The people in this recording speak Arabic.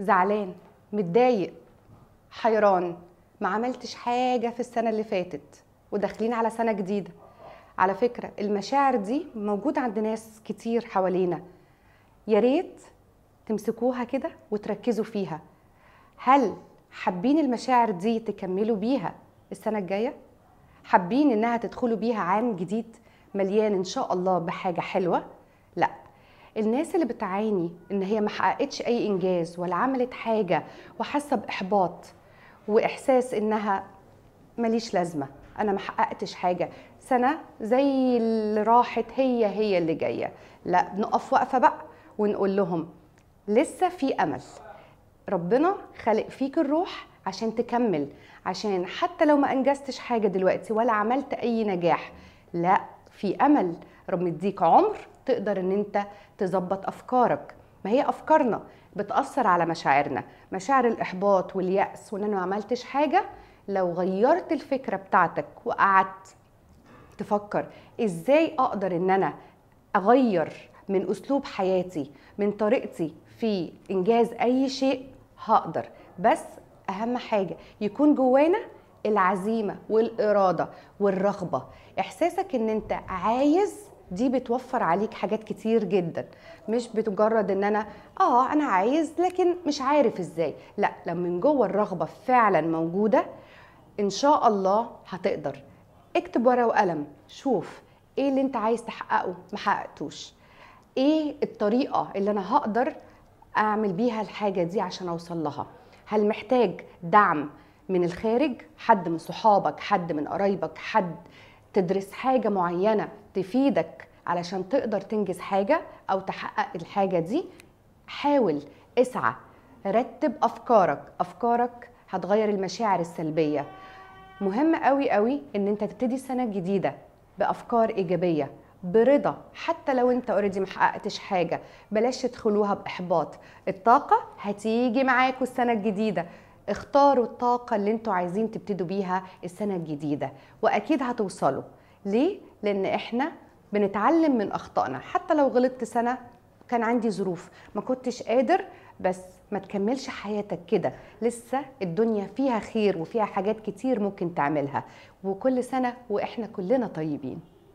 زعلان متضايق حيران ما عملتش حاجة في السنة اللي فاتت. وداخلين على سنة جديدة. على فكرة المشاعر دي موجودة عند ناس كتير حوالينا. يا ريت تمسكوها كده وتركزوا فيها. هل حابين المشاعر دي تكملوا بيها السنة الجاية؟ حابين إنها تدخلوا بيها عام جديد مليان إن شاء الله بحاجة حلوة؟ لأ. الناس اللي بتعاني إن هي ما حققتش أي إنجاز ولا عملت حاجة وحاسة بإحباط وإحساس إنها ماليش لازمة أنا ما حققتش حاجة. سنة زي اللي راحت هي هي اللي جاية. لا نقف وقفة بقى ونقول لهم لسه في أمل. ربنا خلق فيك الروح عشان تكمل عشان حتى لو ما أنجزتش حاجة دلوقتي ولا عملت أي نجاح لا في أمل. رب مديك عمر تقدر إن أنت تظبط أفكارك. ما هي أفكارنا؟ بتأثر على مشاعرنا. مشاعر الإحباط واليأس وإن أنا ما عملتش حاجة لو غيرت الفكرة بتاعتك وقعدت تفكر إزاي أقدر إن أنا أغير من أسلوب حياتي من طريقتي في إنجاز أي شيء هقدر. بس أهم حاجة يكون جوانا العزيمة والإرادة والرغبة. إحساسك إن أنت عايز دي بتوفر عليك حاجات كتير جدا. مش بتجرد إن أنا آه أنا عايز لكن مش عارف إزاي. لا لما من جوه الرغبة فعلا موجودة إن شاء الله هتقدر. اكتب ورقة وقلم. شوف إيه اللي أنت عايز تحققه. ما حققتوش. إيه الطريقة اللي أنا هقدر أعمل بيها الحاجة دي عشان أوصل لها؟ هل محتاج دعم من الخارج؟ حد من صحابك؟ حد من قرايبك؟ حد تدرس حاجة معينة تفيدك علشان تقدر تنجز حاجة أو تحقق الحاجة دي حاول اسعى رتب أفكارك. أفكارك هتغير المشاعر السلبية. مهم قوي قوي إن أنت تبتدي سنة جديدة بأفكار إيجابية برضا حتى لو أنت اوريدي ما حققتش حاجة بلاش تدخلوها بإحباط. الطاقة هتيجي معاكم السنة الجديدة. اختاروا الطاقة اللي أنتوا عايزين تبتدوا بيها السنة الجديدة. وأكيد هتوصلوا. ليه؟ لأن إحنا بنتعلم من أخطائنا. حتى لو غلطت سنة كان عندي ظروف. ما كنتش قادر بس ما تكملش حياتك كده. لسه الدنيا فيها خير وفيها حاجات كتير ممكن تعملها. وكل سنة وإحنا كلنا طيبين.